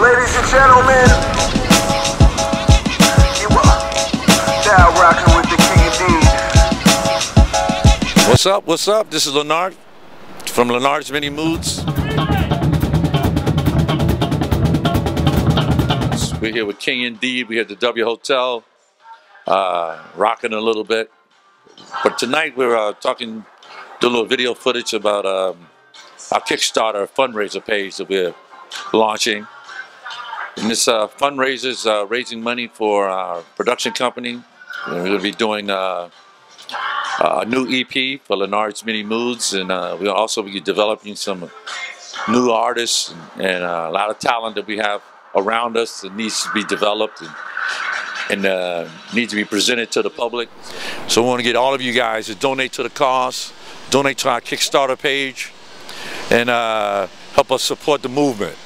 Ladies and gentlemen, you are now rocking with the King Indeed. What's up? What's up? This is Li'nard from Li'nard's Many Moods. We're here with King Indeed. We're at the W Hotel, uh, rocking a little bit. But tonight we're uh, talking, do a little video footage about um, our Kickstarter fundraiser page that we're launching. This uh, fundraiser is uh, raising money for our production company. We're going to be doing uh, a new EP for Li'nard's Many Moods, and uh, we'll also be developing some new artists and, uh, a lot of talent that we have around us that needs to be developed and, and uh, needs to be presented to the public. So we want to get all of you guys to donate to the cause, donate to our Kickstarter page, and uh, help us support the movement.